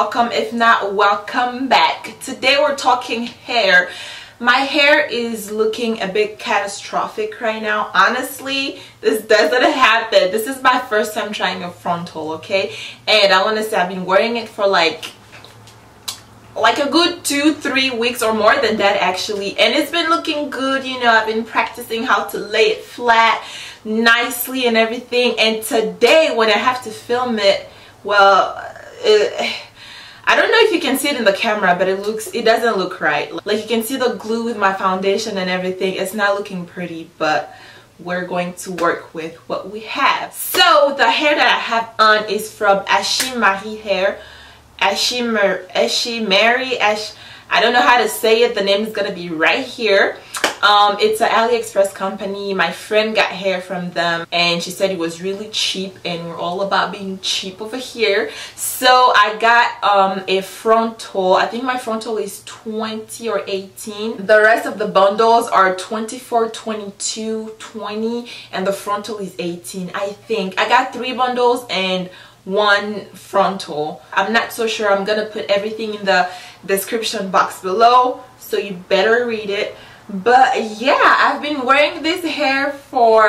welcome if not welcome back. Today we're talking hair. My hair is looking a bit catastrophic right now. Honestly this doesn't happen. This is my first time trying a frontal okay? And i want to say i've been wearing it for like like a good two three weeks or more than that actually. And it's been looking good you know I've been practicing how to lay it flat nicely and everything. And today when I have to film it well it, I don't know if you can see it in the camera but it looks it doesn't look right. Like you can see the glue with my foundation and everything. It's not looking pretty but we're going to work with what we have. So the hair that I have on is from Ashimary hair. Ashi, Mer Ashi Ash I don't know how to say it. The name is gonna be right here um, it's an AliExpress company. My friend got hair from them and she said it was really cheap and we're all about being cheap over here. So I got um, a frontal. I think my frontal is 20 or 18 the rest of the bundles are 24 22 20 and the frontal is 18 I think. I got three bundles and one frontal. I'm not so sure. I'm gonna put everything in the description box below so you better read it but yeah i've been wearing this hair for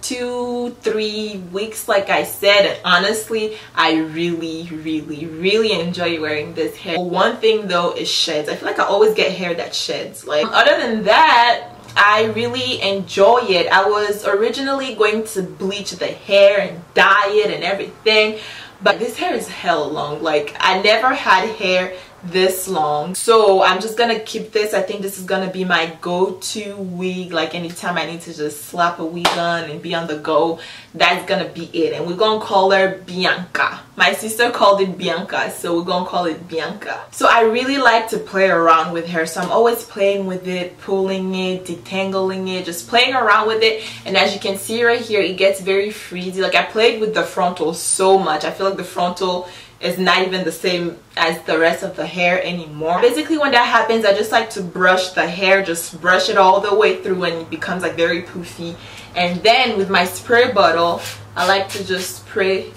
two three weeks like i said. Honestly i really really really enjoy wearing this hair. One thing though is sheds i feel like i always get hair that sheds. Like other than that I really enjoy it. I was originally going to bleach the hair and dye it and everything but this hair is hell long. Like I never had hair this long. So i'm just gonna keep this. I think this is gonna be my go-to wig. Like anytime i need to just slap a wig on and be on the go that's gonna be it. And we're gonna call her bianca. My sister called it bianca so we're gonna call it bianca. So i really like to play around with her so i'm always playing with it pulling it detangling it just playing around with it. And as you can see right here it gets very frizzy. Like i played with the frontal so much. I feel like the frontal is not even the same as the rest of the hair anymore. Basically when that happens i just like to brush the hair just brush it all the way through and it becomes like very poofy. And then with my spray bottle i like to just spray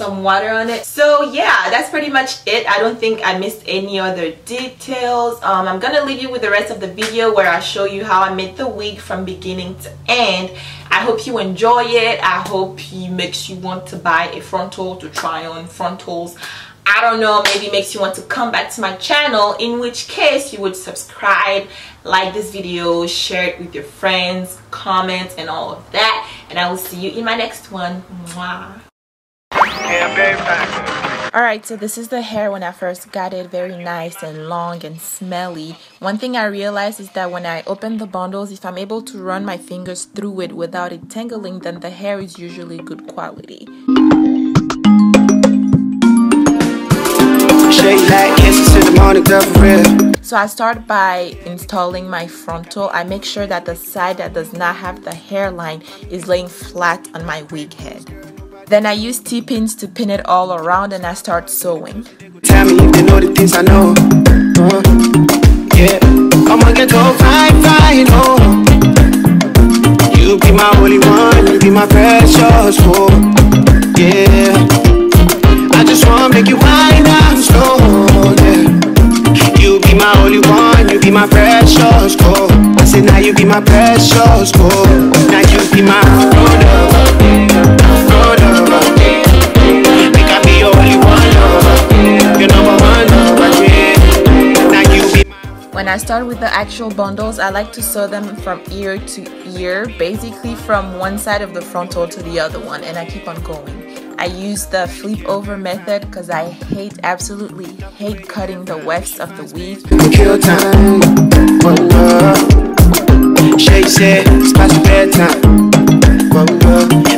some water on it so yeah that's pretty much it i don't think i missed any other details um, i'm gonna leave you with the rest of the video where i show you how i made the wig from beginning to end i hope you enjoy it i hope it makes you want to buy a frontal to try on frontals I don't know, maybe makes you want to come back to my channel, in which case you would subscribe, like this video, share it with your friends, comment, and all of that. And I will see you in my next one. Mwah. Alright, so this is the hair when I first got it, very nice and long and smelly. One thing I realized is that when I open the bundles, if I'm able to run my fingers through it without it tangling, then the hair is usually good quality. So I start by installing my frontal. I make sure that the side that does not have the hairline is laying flat on my wig head. Then I use T-pins to pin it all around and I start sewing. Tell me if you know the things I know. Uh, yeah, get oh. You be my one, you be my precious, oh. Yeah, I just wanna make you slow, yeah. You be my only one, you be my precious, oh. I now you be my precious, oh. Now you be my, I start with the actual bundles, I like to sew them from ear to ear, basically from one side of the frontal to the other one, and I keep on going. I use the flip over method because I hate, absolutely hate cutting the wefts of the weave. Kill time, it's past bedtime.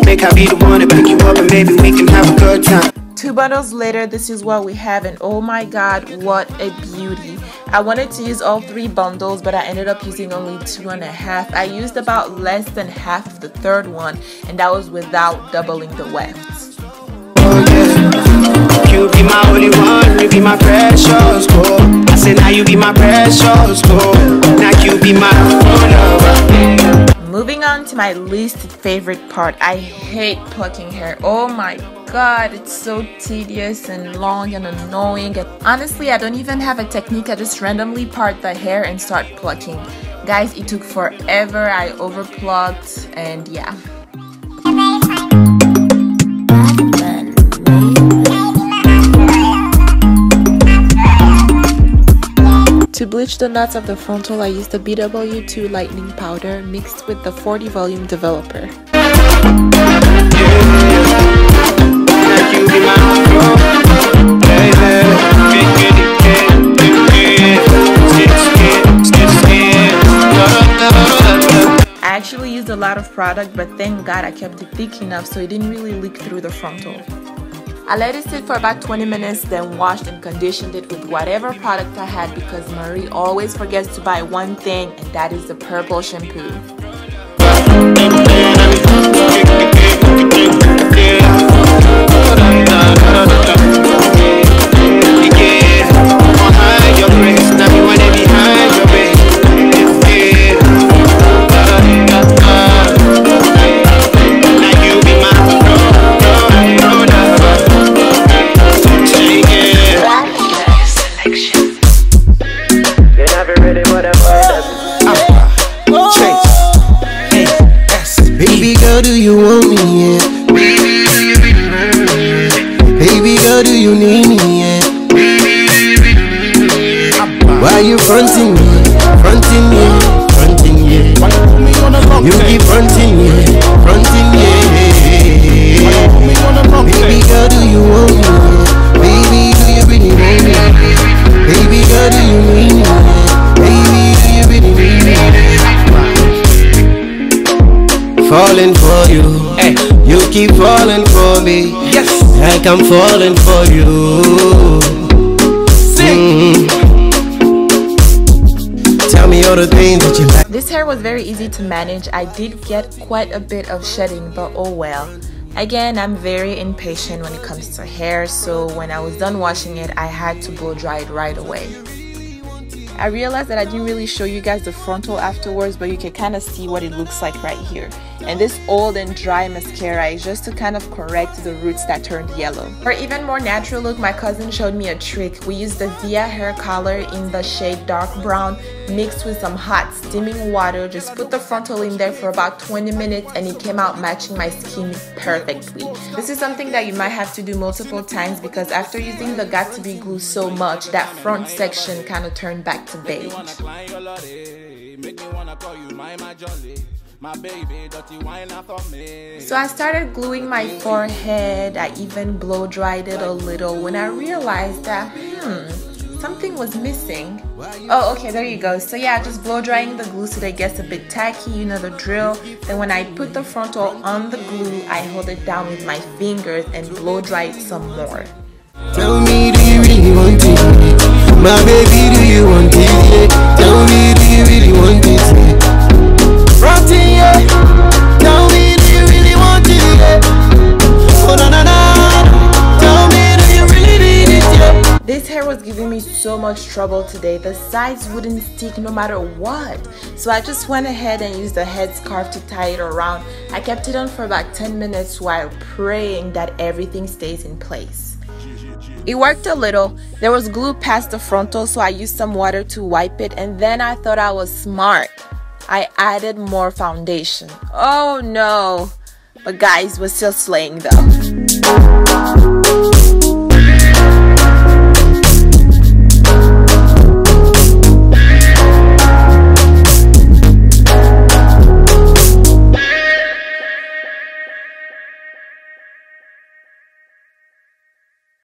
Make I be the one to pick you up and maybe we can have a good time. Two bundles later, this is what we have and oh my god, what a beauty. I wanted to use all three bundles, but I ended up using only two and a half. I used about less than half of the third one, and that was without doubling the wefts. You be my only one, you be my precious. I now you be my precious. To my least favorite part. I hate plucking hair. Oh my god, it's so tedious and long and annoying. And honestly, I don't even have a technique. I just randomly part the hair and start plucking. Guys, it took forever. I overplucked and yeah. To bleach the knots of the frontal, I used the BW2 lightning powder mixed with the 40 volume developer. I actually used a lot of product but thank god I kept it thick enough so it didn't really leak through the frontal. I let it sit for about 20 minutes, then washed and conditioned it with whatever product I had because Marie always forgets to buy one thing and that is the purple shampoo. Fronting me, fronting me, fronting me. You keep fronting me, fronting me. Baby girl, do you want me? Baby, do you really want me? Baby girl, do you need me? Baby, do you really need me? Falling for you, hey. you keep falling for me. Yes, like I'm falling for you. Sing. Mm me all the things that you like. This hair was very easy to manage. I did get quite a bit of shedding, but oh well. Again, I'm very impatient when it comes to hair, so when I was done washing it, I had to blow dry it right away. I realized that I didn't really show you guys the frontal afterwards, but you can kind of see what it looks like right here. And this old and dry mascara is just to kind of correct the roots that turned yellow. For even more natural look, my cousin showed me a trick. We used the Via hair color in the shade dark brown mixed with some hot steaming water. Just put the frontal in there for about 20 minutes and it came out matching my skin perfectly. This is something that you might have to do multiple times because after using the Got2b glue so much, that front section kind of turned back to beige. So I started gluing my forehead. I even blow dried it a little when I realized that, hmm, something was missing. Oh, okay, there you go. So yeah, just blow drying the glue so that it gets a bit tacky, you know the drill. Then when I put the frontal on the glue, I hold it down with my fingers and blow dry it some more. Tell me, do you really want it? My baby, do you want it? Tell me, do you really want it? Much trouble today. The sides wouldn't stick no matter what. So I just went ahead and used the headscarf to tie it around. I kept it on for about 10 minutes while praying that everything stays in place. It worked a little. There was glue past the frontal, so I used some water to wipe it, and then I thought I was smart. I added more foundation. Oh no. But guys, we're still slaying though.